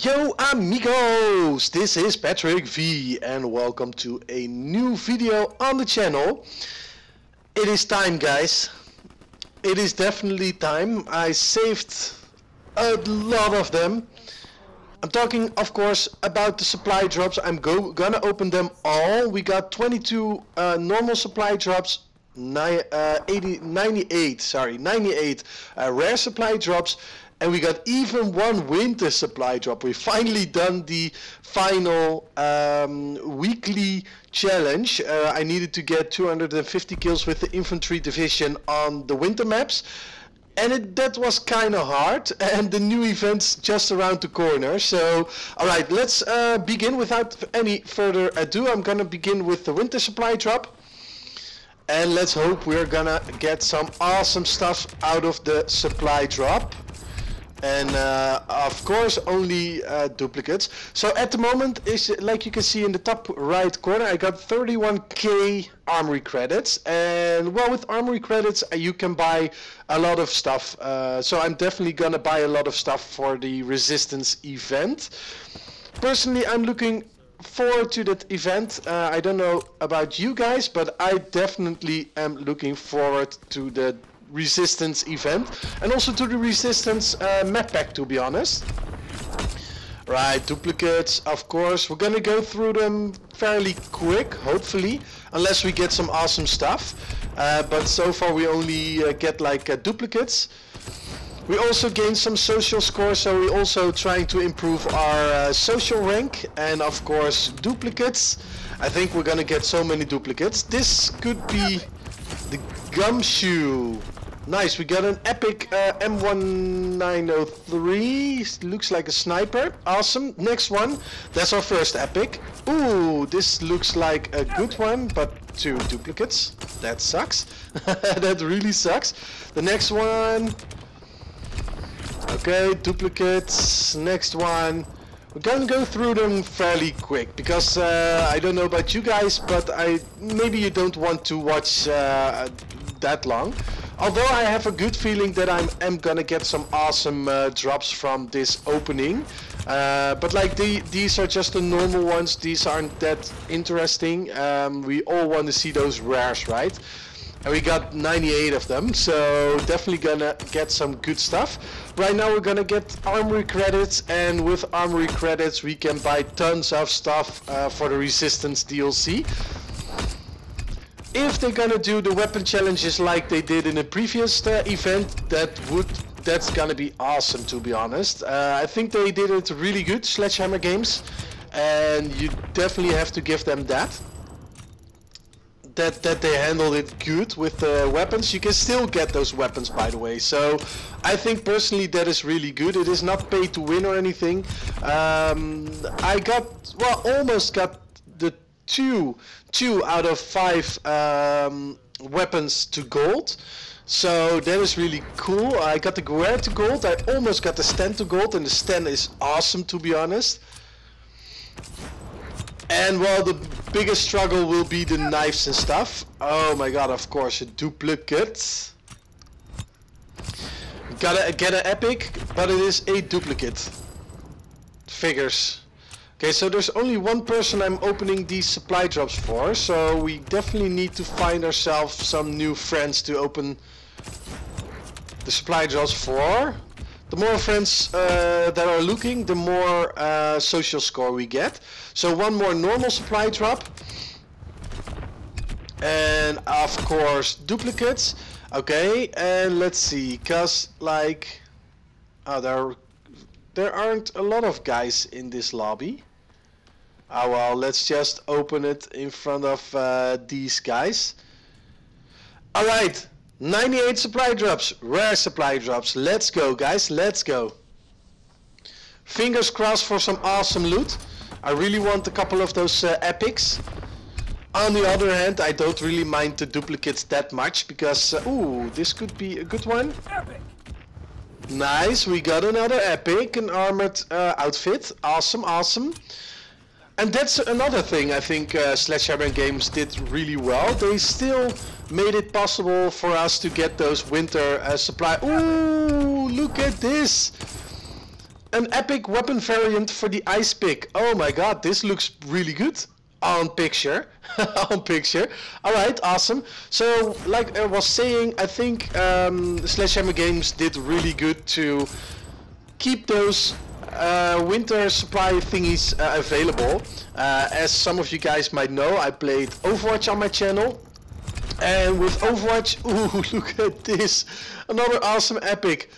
Yo amigos, this is Patrick V and welcome to a new video on the channel. It is time guys, it is definitely time. I saved a lot of them. I'm talking of course about the supply drops, I'm go gonna open them all. We got 22 uh, normal supply drops, uh, 80, 98, sorry, 98 uh, rare supply drops and we got even one winter supply drop. We finally done the final um, weekly challenge. Uh, I needed to get 250 kills with the infantry division on the winter maps. And it, that was kind of hard, and the new event's just around the corner. So, alright, let's uh, begin without any further ado. I'm gonna begin with the winter supply drop. And let's hope we're gonna get some awesome stuff out of the supply drop and uh, of course only uh, duplicates. So at the moment is like you can see in the top right corner I got 31k armory credits and well with armory credits uh, you can buy a lot of stuff uh, so I'm definitely gonna buy a lot of stuff for the resistance event. Personally I'm looking forward to that event. Uh, I don't know about you guys but I definitely am looking forward to the resistance event and also to the resistance uh, map pack to be honest. Right duplicates of course. We're gonna go through them fairly quick hopefully unless we get some awesome stuff. Uh, but so far we only uh, get like uh, duplicates. We also gain some social score so we're also trying to improve our uh, social rank and of course duplicates. I think we're gonna get so many duplicates. This could be the gumshoe Nice, we got an epic uh, M1903. Looks like a sniper. Awesome. Next one. That's our first epic. Ooh, this looks like a good one, but two duplicates. That sucks. that really sucks. The next one. Okay, duplicates. Next one. We're gonna go through them fairly quick because uh, I don't know about you guys, but I maybe you don't want to watch uh, that long. Although I have a good feeling that I am gonna get some awesome uh, drops from this opening. Uh, but like the, these are just the normal ones, these aren't that interesting. Um, we all want to see those rares, right? And we got 98 of them, so definitely gonna get some good stuff. Right now we're gonna get armory credits, and with armory credits we can buy tons of stuff uh, for the resistance DLC if they're gonna do the weapon challenges like they did in the previous uh, event, that would that's gonna be awesome to be honest. Uh, I think they did it really good, Sledgehammer Games, and you definitely have to give them that. That, that they handled it good with the weapons. You can still get those weapons by the way. So I think personally that is really good. It is not paid to win or anything. Um, I got, well almost got two two out of five um, weapons to gold. So that is really cool. I got the Guerre to gold. I almost got the stand to gold and the stand is awesome to be honest. And well, the biggest struggle will be the knives and stuff. Oh my god, of course, a duplicate. Gotta get an epic, but it is a duplicate. Figures. Okay, so there's only one person I'm opening these supply drops for, so we definitely need to find ourselves some new friends to open the supply drops for. The more friends uh, that are looking, the more uh, social score we get. So one more normal supply drop. And of course duplicates. Okay, and let's see, cause like, oh, there, there aren't a lot of guys in this lobby. Oh well, let's just open it in front of uh, these guys. Alright, 98 supply drops, rare supply drops. Let's go guys, let's go. Fingers crossed for some awesome loot. I really want a couple of those uh, epics. On the other hand, I don't really mind the duplicates that much because, uh, ooh, this could be a good one. Epic. Nice, we got another epic, an armored uh, outfit. Awesome, awesome. And that's another thing I think uh, Sledgehammer Games did really well. They still made it possible for us to get those winter uh, supply. Ooh, look at this! an epic weapon variant for the ice pick. Oh my god, this looks really good on picture on picture all right awesome so like i was saying i think um, sledgehammer games did really good to keep those uh, winter supply thingies uh, available. Uh, as some of you guys might know i played overwatch on my channel. And with overwatch ooh look at this. Another awesome epic.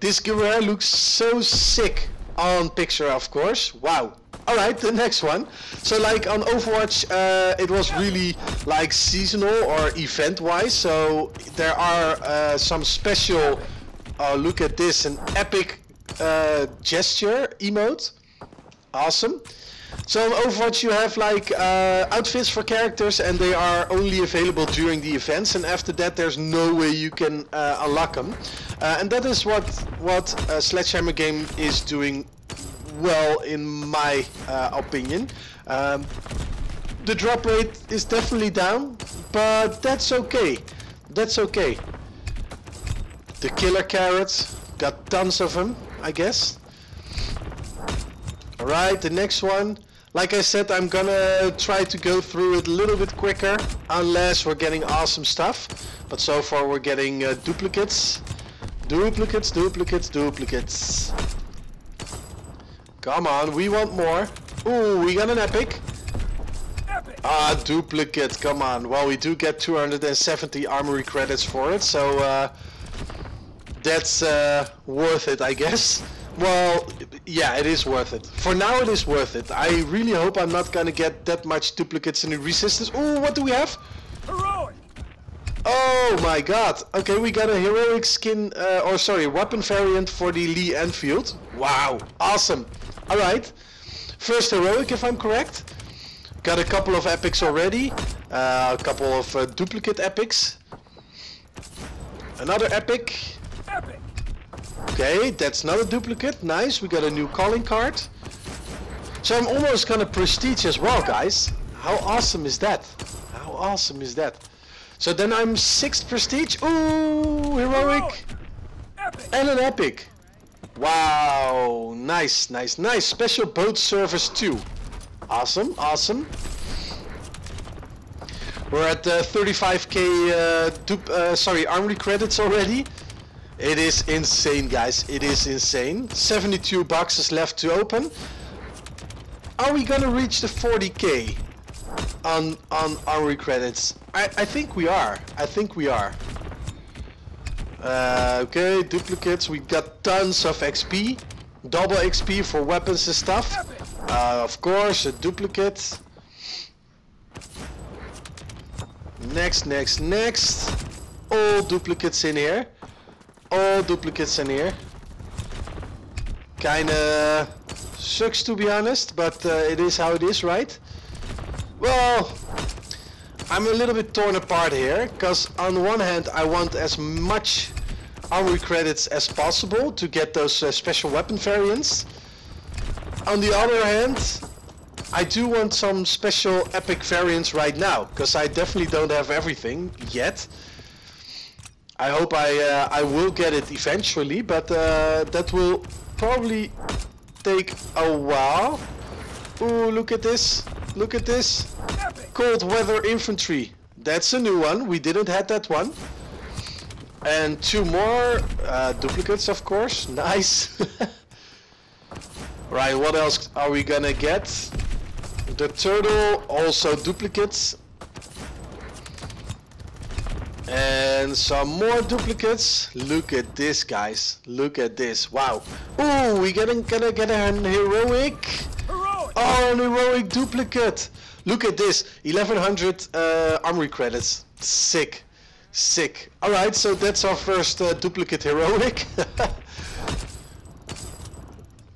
This Guerrero looks so sick on picture of course. Wow. Alright, the next one. So like on Overwatch, uh, it was really like seasonal or event wise. So there are uh, some special, uh, look at this, an epic uh, gesture emote. Awesome. So on Overwatch you have like uh, outfits for characters and they are only available during the events and after that there's no way you can uh, unlock them. and that is what, what Sledgehammer Game is doing well in my uh, opinion. Um, the drop rate is definitely down, but that's okay. That's okay. The killer carrots, got tons of them, I guess. Alright, the next one. Like I said, I'm gonna try to go through it a little bit quicker, unless we're getting awesome stuff. But so far we're getting uh, duplicates. Duplicates, duplicates, duplicates. Come on, we want more. Ooh, we got an epic. Ah, duplicate, come on. Well, we do get 270 armory credits for it, so uh, that's uh, worth it, I guess. Well, yeah, it is worth it. For now, it is worth it. I really hope I'm not gonna get that much duplicates in the resistance. Ooh, what do we have? Heroic! Oh my god. Okay, we got a heroic skin, uh, or sorry, weapon variant for the Lee Enfield. Wow, awesome. Alright. First heroic if I'm correct. Got a couple of epics already. Uh, a couple of uh, duplicate epics. Another. Epic. Okay, that's not a duplicate. Nice, we got a new calling card. So I'm almost gonna prestige as well, guys. How awesome is that? How awesome is that? So then I'm 6th prestige. Ooh, heroic. And an epic. Wow, nice, nice, nice. Special boat service too. Awesome, awesome. We're at uh, 35k uh, uh, sorry, armory credits already. It is insane, guys. It is insane. 72 boxes left to open. Are we gonna reach the 40k on on armory credits? I I think we are. I think we are. Uh, okay, duplicates. We got tons of XP. Double XP for weapons and stuff. Uh, of course, a duplicate. Next, next, next. All duplicates in here. All duplicates in here. Kinda sucks to be honest, but uh, it is how it is, right? Well, I'm a little bit torn apart here, because on one hand I want as much armory credits as possible to get those uh, special weapon variants. On the other hand, I do want some special epic variants right now, because I definitely don't have everything yet. I hope I uh, I will get it eventually, but uh, that will probably take a while. Ooh, look at this. Look at this. Cold Weather Infantry. That's a new one. We didn't have that one. And two more uh, duplicates, of course. Nice. right, what else are we gonna get? The turtle, also duplicates. And some more duplicates. Look at this, guys. Look at this. Wow. Oh, we gonna, gonna get an heroic. heroic. Oh, an heroic duplicate. Look at this. 1100 uh, armory credits. Sick. Sick. Alright, so that's our first uh, duplicate heroic.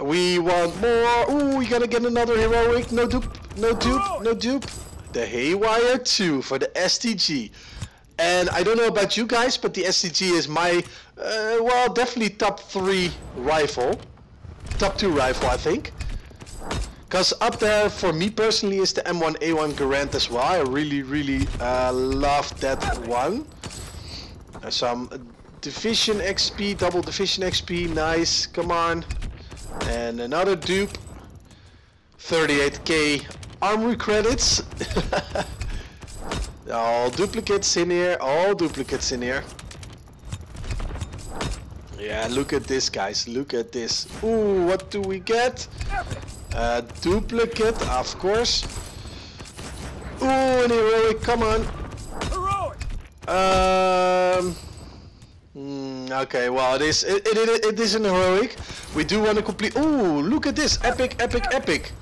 we want more. Oh, we gotta get another heroic. No dupe, no dupe, no dupe. The Haywire 2 for the STG. And I don't know about you guys, but the STG is my, uh, well, definitely top 3 rifle. Top 2 rifle, I think. Because up there, for me personally, is the M1A1 Garand as well. I really, really uh, love that one. Uh, some division XP, double division XP, nice. Come on. And another dupe. 38k armory credits. all duplicates in here, all duplicates in here. Yeah, look at this guys, look at this. Ooh, what do we get? A duplicate, of course. Ooh, an heroic, come on. Um... Mm, okay, well, it is it, it, it, it is an heroic. We do want to complete. Ooh, look at this! Epic, epic, epic!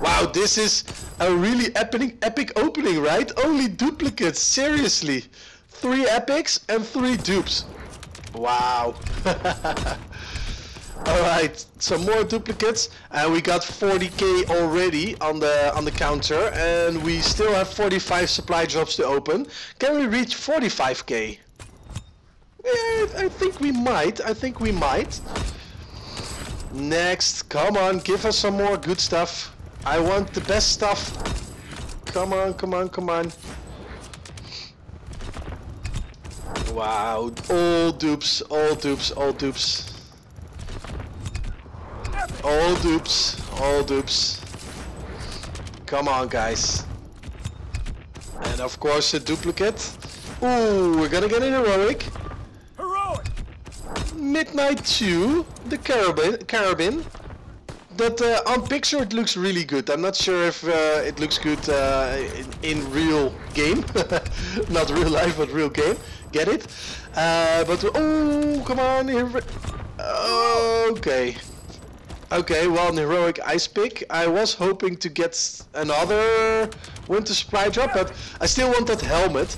Wow, this is a really epic, epic opening, right? Only duplicates, seriously. Three epics and three dupes. Wow. Alright, some more duplicates and we got 40k already on the on the counter and we still have 45 supply drops to open. Can we reach 45k? Yeah, I think we might. I think we might. Next, come on, give us some more good stuff. I want the best stuff. Come on, come on, come on. Wow, all dupes, all dupes, all dupes. All dupes, all dupes. Come on, guys. And of course a duplicate. Ooh, we're gonna get an heroic. Midnight 2, the carabin, carabin. That uh, on picture it looks really good. I'm not sure if uh, it looks good uh, in, in, real game, not real life, but real game. Get it? Uh, but oh, come on okay. Okay, well, an heroic ice pick. I was hoping to get another winter supply drop, but I still want that helmet.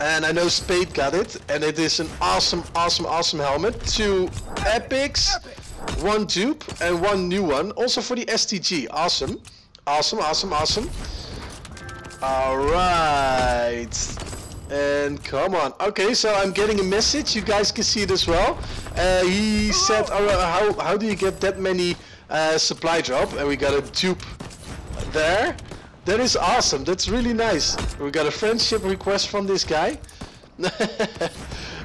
And I know Spade got it, and it is an awesome, awesome, awesome helmet. Two epics, one dupe, and one new one. Also for the STG. Awesome. Awesome, awesome, awesome. Alright. And come on. Okay, so I'm getting a message. You guys can see it as well. Uh, he said, oh, how, how do you get that many uh, supply drop? And we got a dupe there. That is awesome. That's really nice. We got a friendship request from this guy.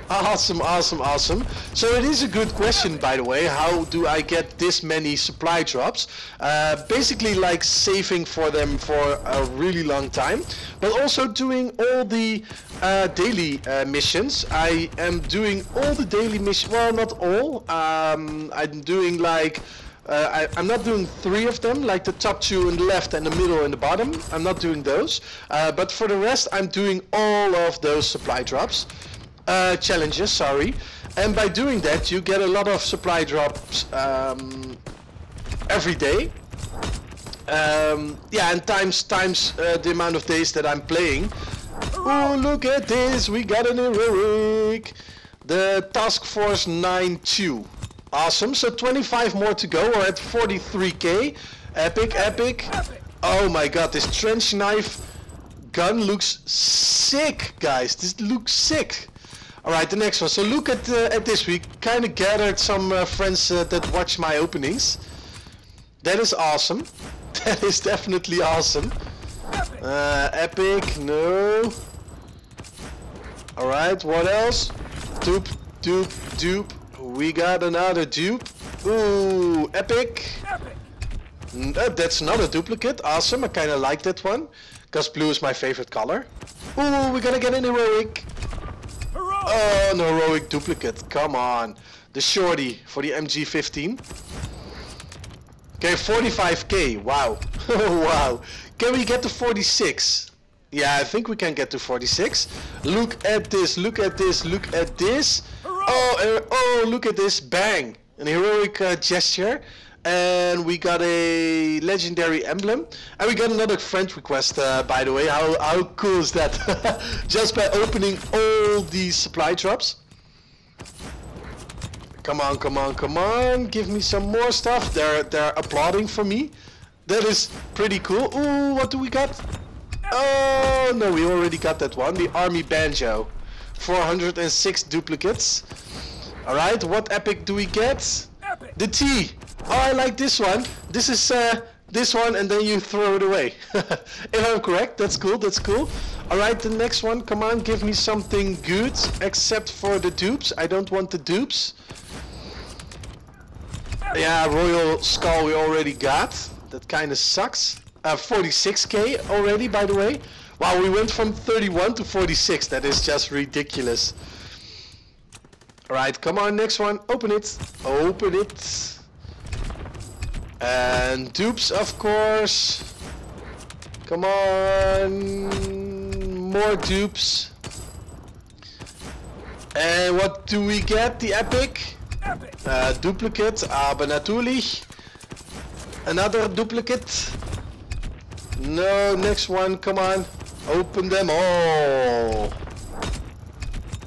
awesome, awesome, awesome. So it is a good question, by the way. How do I get this many supply drops? Uh, basically, like saving for them for a really long time, but also doing all the uh, daily uh, missions. I am doing all the daily missions. Well, not all. Um, I'm doing like uh, I, am not doing three of them, like the top two in the left and the middle and the bottom. I'm not doing those. Uh, but for the rest, I'm doing all of those supply drops. Uh, challenges, sorry. And by doing that, you get a lot of supply drops um, every day. Um, yeah, and times times uh, the amount of days that I'm playing. Oh, look at this! We got an heroic! The Task Force 9-2. Awesome, so 25 more to go, we're at 43k. Epic, epic. Oh my god, this trench knife gun looks sick, guys. This looks sick. Alright, the next one. So look at uh, at this. We kind of gathered some uh, friends uh, that watch my openings. That is awesome. That is definitely awesome. Uh, epic, no. Alright, what else? Dupe, dupe, dupe. We got another dupe. Ooh, epic. epic. Uh, that's not a duplicate. Awesome. I kind of like that one. Because blue is my favorite color. Ooh, we're gonna get an heroic. Oh, an heroic duplicate. Come on. The shorty for the MG15. Okay, 45k. Wow. wow. Can we get to 46? Yeah, I think we can get to 46. Look at this, look at this, look at this. Oh, uh, oh, look at this. Bang. An heroic uh, gesture. And we got a legendary emblem. And we got another friend request, uh, by the way. How, how cool is that? Just by opening all these supply drops. Come on, come on, come on. Give me some more stuff. They're, they're applauding for me. That is pretty cool. Ooh, what do we got? Oh, no, we already got that one. The army banjo. 406 duplicates. Alright, what epic do we get? The T! Oh, I like this one. This is uh, this one and then you throw it away. if I'm correct, that's cool, that's cool. Alright, the next one, come on, give me something good, except for the dupes. I don't want the dupes. Yeah, Royal Skull we already got. That kind of sucks. Uh, 46k already, by the way. Wow, we went from 31 to 46. That is just ridiculous. Alright, come on, next one. Open it. Open it. And dupes, of course. Come on. More dupes. And what do we get? The epic? Uh, duplicate, aber natürlich. Another duplicate. No, next one, come on. Open them all.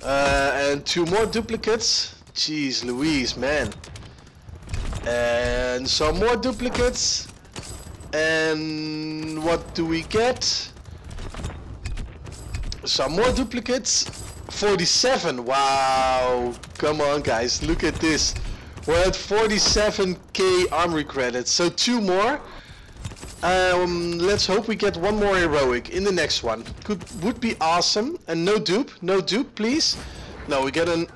Uh, and two more duplicates. Jeez Louise, man. And some more duplicates. And what do we get? Some more duplicates. 47. Wow. Come on, guys. Look at this. We're at 47k armory credits. So two more. Um, let's hope we get one more heroic in the next one. Could would be awesome. And no dupe, no dupe, please. No, we get an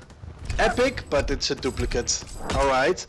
epic, but it's a duplicate. All right.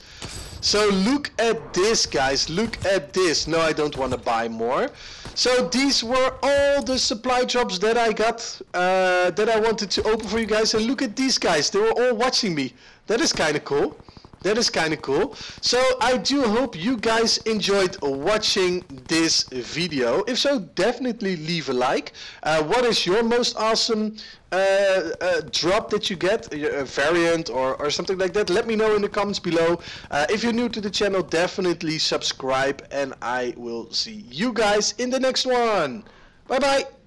So look at this, guys. Look at this. No, I don't want to buy more. So these were all the supply drops that I got, uh, that I wanted to open for you guys. And look at these guys. They were all watching me. That is kind of cool. That is kind of cool. So I do hope you guys enjoyed watching this video. If so, definitely leave a like. Uh, what is your most awesome uh, uh, drop that you get, a variant or, or something like that? Let me know in the comments below. Uh, if you're new to the channel, definitely subscribe and I will see you guys in the next one. Bye bye.